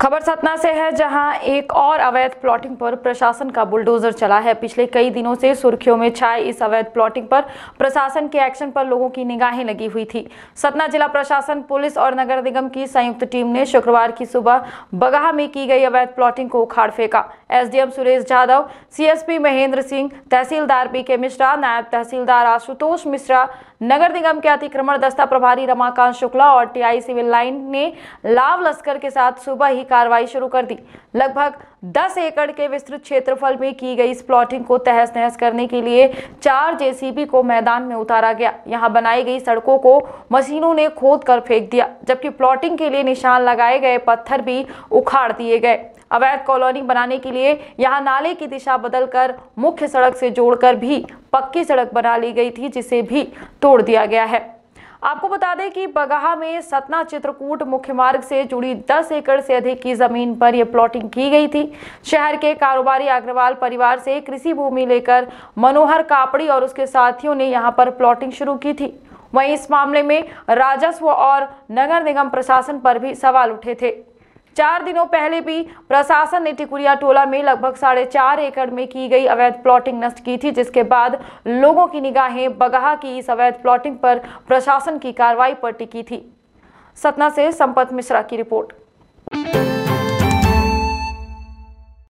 खबर सतना से है, जहाँ एक और अवैध प्लॉटिंग पर प्रशासन का बुलडोजर चला है। पिछले कई दिनों से सुर्खियों में छाए इस अवैध प्लॉटिंग पर प्रशासन के एक्शन पर लोगों की निगाहें लगी हुई थी। सतना जिला प्रशासन, पुलिस और नगर निगम की संयुक्त टीम ने शुक्रवार की सुबह बगहा में की गई अवैध प्लॉटिंग को उखाड़ फेंका। एसडीएम सुरेश जाधव, सीएसपी महेंद्र सिंह, तहसीलदार बी के मिश्रा, नायब तहसीलदार आशुतोष मिश्रा, नगर निगम के अतिक्रमण दस्ता प्रभारी रमाकांत शुक्ला और टीआई सिविल लाइन ने लाव लश्कर के साथ सुबह ही कार्रवाई शुरू कर दी। लगभग 10 एकड़ के विस्तृत क्षेत्रफल में की गई इस प्लॉटिंग को तहस नहस करने के लिए चार जेसीबी को मैदान में उतारा गया। यहाँ बनाई गई सड़कों को मशीनों ने खोद कर फेंक दिया, जबकि प्लॉटिंग के लिए निशान लगाए गए पत्थर भी उखाड़ दिए गए। अवैध कॉलोनी बनाने के लिए यहाँ नाले की दिशा बदलकर मुख्य सड़क से जोड़कर भी पक्की सड़क बना ली गई थी, जिसे भी तोड़ दिया गया है। आपको बता दें कि बगहा में सतना चित्रकूट मुख्य मार्ग से जुड़ी 10 एकड़ से अधिक की ज़मीन पर यह प्लॉटिंग की गई थी। शहर के कारोबारी अग्रवाल परिवार से कृषि भूमि लेकर मनोहर कापड़ी और उसके साथियों ने यहाँ पर प्लॉटिंग शुरू की थी। वहीं इस मामले में राजस्व और नगर निगम प्रशासन पर भी सवाल उठे थे। चार दिनों पहले भी प्रशासन ने टिकुरिया टोला में लगभग साढ़े चार एकड़ में की गई अवैध प्लॉटिंग नष्ट की थी, जिसके बाद लोगों की निगाहें बगहा की इस अवैध प्लॉटिंग पर प्रशासन की कार्रवाई पर टिकी थी। सतना से संपत मिश्रा की रिपोर्ट।